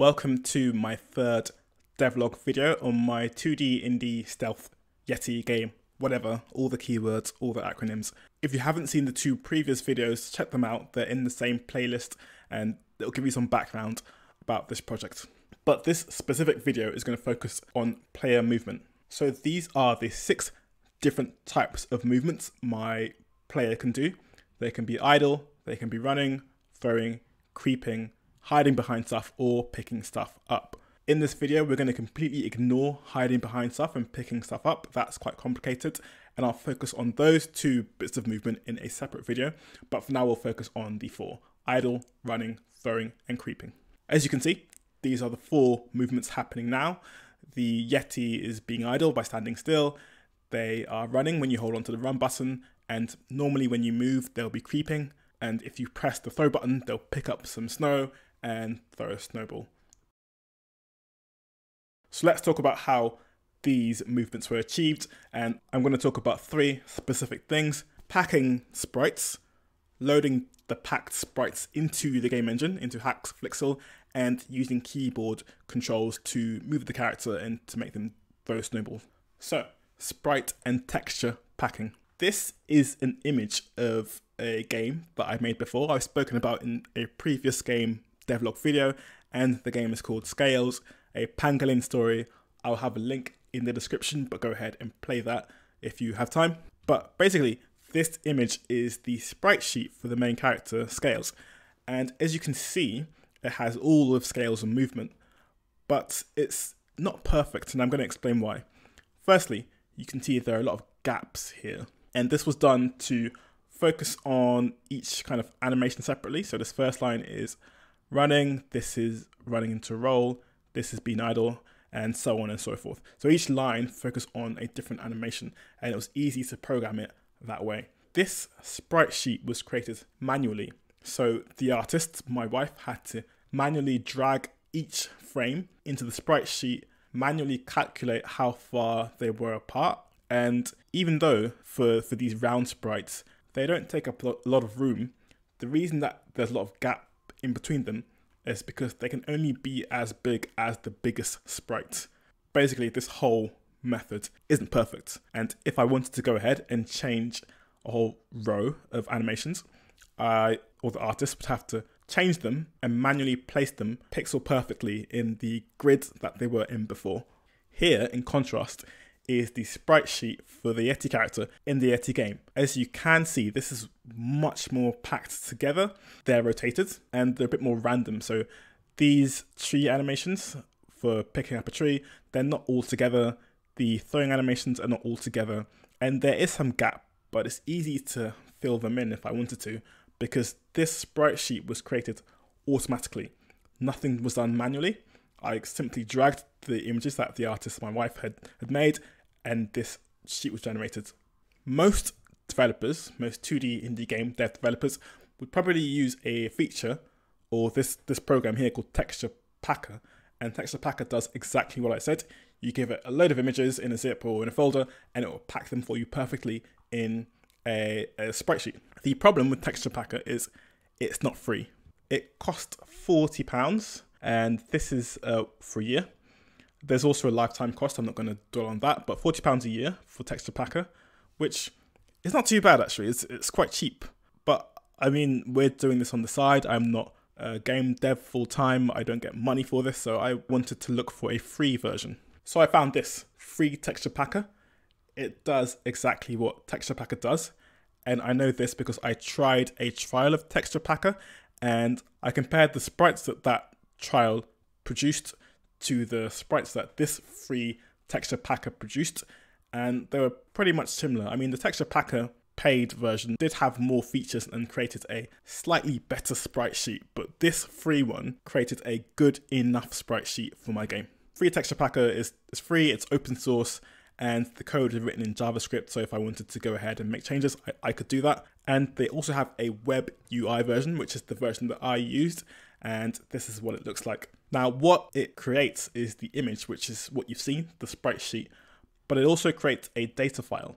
Welcome to my third devlog video on my 2D indie stealth Yeti game, whatever, all the keywords, all the acronyms. If you haven't seen the two previous videos, check them out. They're in the same playlist and it'll give you some background about this project. But this specific video is going to focus on player movement. So these are the six different types of movements my player can do. They can be idle, they can be running, throwing, creeping, hiding behind stuff, or picking stuff up. In this video, we're going to completely ignore hiding behind stuff and picking stuff up. That's quite complicated. And I'll focus on those two bits of movement in a separate video. But for now, we'll focus on the four idle, running, throwing, and creeping. As you can see, these are the four movements happening now. The Yeti is being idle by standing still. They are running when you hold onto the run button. And normally when you move, they'll be creeping. And if you press the throw button, they'll pick up some snow and throw a snowball. So let's talk about how these movements were achieved, and I'm going to talk about three specific things packing sprites, loading the packed sprites into the game engine, into HaxeFlixel, and using keyboard controls to move the character and to make them throw snowballs. So, sprite and texture packing. This is an image of a game that I've made before. I've spoken about in a previous game devlog video, and the game is called Scales, a pangolin story. I'll have a link in the description, but go ahead and play that if you have time. But basically, this image is the sprite sheet for the main character, Scales. And as you can see, it has all of Scales and movement, but it's not perfect, and I'm going to explain why. Firstly, you can see there are a lot of gaps here, and this was done to focus on each kind of animation separately. So this first line is running, this is running into roll, this is being idle, and so on and so forth. So each line focused on a different animation, and it was easy to program it that way. This sprite sheet was created manually. So the artist, my wife, had to manually drag each frame into the sprite sheet, manually calculate how far they were apart. And even though for, for these round sprites, they don't take up a lot of room, the reason that there's a lot of gap in between them is because they can only be as big as the biggest sprite. Basically, this whole method isn't perfect. And if I wanted to go ahead and change a whole row of animations, I or the artist would have to change them and manually place them pixel perfectly in the grid that they were in before. Here, in contrast, is the sprite sheet for the Yeti character in the Yeti game. As you can see, this is much more packed together. They're rotated and they're a bit more random. So these tree animations for picking up a tree, they're not all together. The throwing animations are not all together. And there is some gap, but it's easy to fill them in if I wanted to, because this sprite sheet was created automatically. Nothing was done manually. I simply dragged the images that the artist, my wife, had, had made, and this sheet was generated. Most developers, most 2D indie game dev developers, would probably use a feature or this, this program here called Texture Packer. And Texture Packer does exactly what I said. You give it a load of images in a zip or in a folder, and it will pack them for you perfectly in a, a sprite sheet. The problem with Texture Packer is it's not free. It costs £40, and this is uh, for a year. There's also a lifetime cost. I'm not going to dwell on that, but £40 a year for Texture Packer, which is not too bad actually. It's, it's quite cheap. But I mean, we're doing this on the side. I'm not a game dev full time. I don't get money for this, so I wanted to look for a free version. So I found this free Texture Packer. It does exactly what Texture Packer does. And I know this because I tried a trial of Texture Packer and I compared the sprites that that trial produced to the sprites that this free texture packer produced, and they were pretty much similar. I mean, the texture packer paid version did have more features and created a slightly better sprite sheet, but this free one created a good enough sprite sheet for my game. Free texture packer is, is free, it's open source, and the code is written in JavaScript. So if I wanted to go ahead and make changes, I, I, could do that. And they also have a web UI version, which is the version that I used. And this is what it looks like. Now, what it creates is the image, which is what you've seen, the sprite sheet, but it also creates a data file.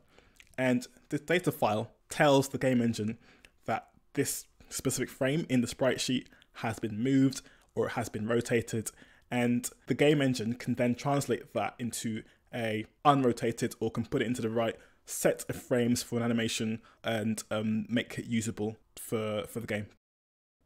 And this data file tells the game engine that this specific frame in the sprite sheet has been moved or it has been rotated and the game engine can then translate that into a unrotated or can put it into the right set of frames for an animation and um, make it usable for, for the game.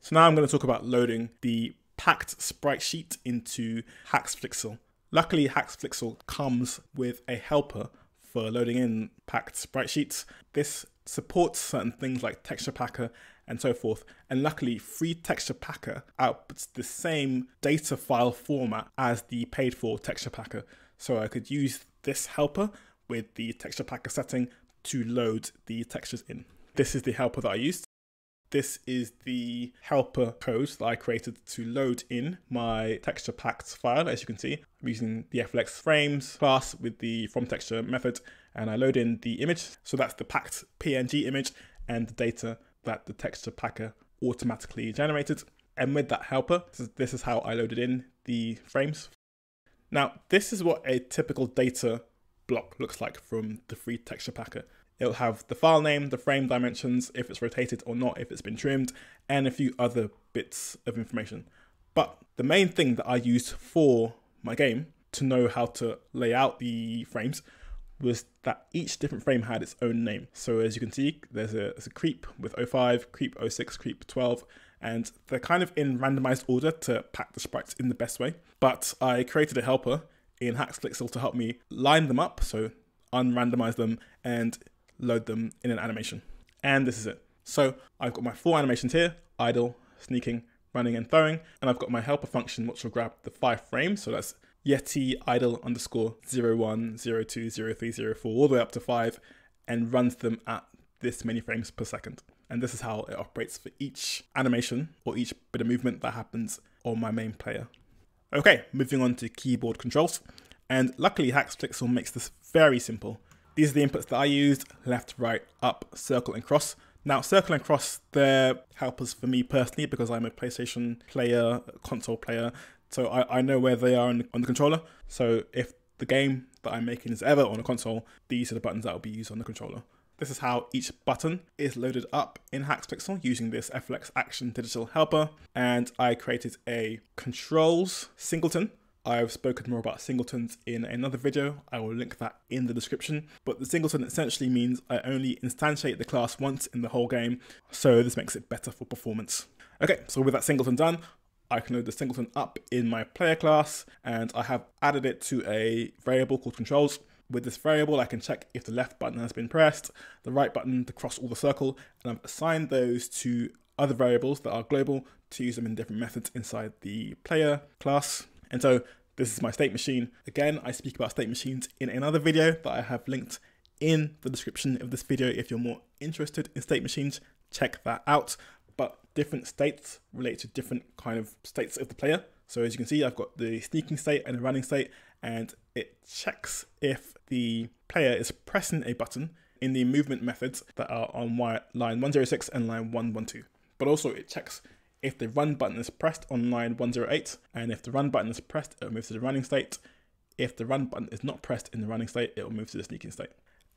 So now I'm going to talk about loading the packed sprite sheet into HaxeFlixel. Luckily, HaxeFlixel comes with a helper for loading in packed sprite sheets. This supports certain things like Texture Packer and so forth. And luckily, Free Texture Packer outputs the same data file format as the paid for Texture Packer. So I could use this helper with the Texture Packer setting to load the textures in. This is the helper that I used. This is the helper code that I created to load in my texture packs file. As you can see, I'm using the FLX frames class with the from texture method, and I load in the image. So that's the packed PNG image and the data that the texture packer automatically generated. And with that helper, this is how I loaded in the frames. Now, this is what a typical data block looks like from the free texture packer. It'll have the file name, the frame dimensions, if it's rotated or not, if it's been trimmed, and a few other bits of information. But the main thing that I used for my game to know how to lay out the frames was that each different frame had its own name. So as you can see, there's a, there's a creep with 05, creep 06, creep 12, and they're kind of in randomized order to pack the sprites in the best way. But I created a helper in HaxeFlixel to help me line them up, so unrandomize them and load them in an animation. And this is it. So I've got my four animations here, idle, sneaking, running and throwing, and I've got my helper function which will grab the five frames, so that's Yeti idle underscore 01, 02, 03, 04, all the way up to 5, and runs them at this many frames per second. And this is how it operates for each animation or each bit of movement that happens on my main player. Okay, moving on to keyboard controls. And luckily HaxeFlixel makes this very simple. These are the inputs that I used, left, right, up, circle and cross. Now, circle and cross, they're helpers for me personally because I'm a PlayStation player, console player, so I, I know where they are on the, on the controller. So if the game that I'm making is ever on a console, these are the buttons that will be used on the controller. This is how each button is loaded up in HaxeFlixel using this FLX Action Digital Helper. And I created a controls singleton. I've spoken more about singletons in another video. I will link that in the description. But the singleton essentially means I only instantiate the class once in the whole game. So this makes it better for performance. Okay, so with that singleton done, I can load the singleton up in my player class and I have added it to a variable called controls. With this variable, I can check if the left button has been pressed, the right button to cross all the circle, and I've assigned those to other variables that are global to use them in different methods inside the player class. And so this is my state machine. Again, I speak about state machines in another video that I have linked in the description of this video. If you're more interested in state machines, check that out but different states relate to different kind of states of the player. So as you can see, I've got the sneaking state and the running state, and it checks if the player is pressing a button in the movement methods that are on line 106 and line 112. But also it checks if the run button is pressed on line 108, and if the run button is pressed, it will move to the running state. If the run button is not pressed in the running state, it will move to the sneaking state.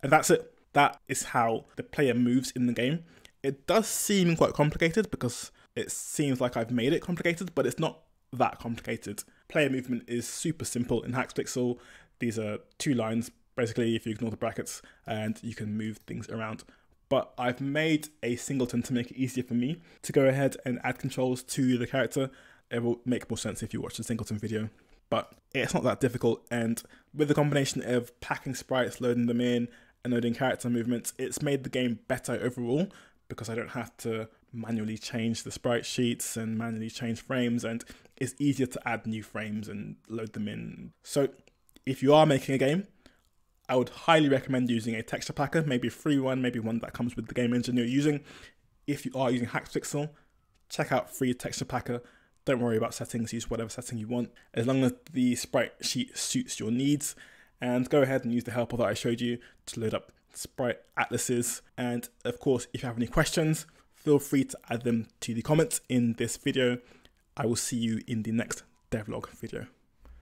And that's it. That is how the player moves in the game. It does seem quite complicated because it seems like I've made it complicated, but it's not that complicated. Player movement is super simple in HaxeFlixel. These are two lines, basically, if you ignore the brackets, and you can move things around. But I've made a singleton to make it easier for me to go ahead and add controls to the character. It will make more sense if you watch the singleton video. But it's not that difficult, and with the combination of packing sprites, loading them in, and loading character movements, it's made the game better overall because I don't have to manually change the sprite sheets and manually change frames and it's easier to add new frames and load them in. So if you are making a game, I would highly recommend using a texture packer, maybe a free one, maybe one that comes with the game engine you're using. If you are using HaxeFlixel, check out free texture packer. Don't worry about settings, use whatever setting you want, as long as the sprite sheet suits your needs. And go ahead and use the helper that I showed you to load up sprite atlases. And of course, if you have any questions, feel free to add them to the comments in this video. I will see you in the next devlog video.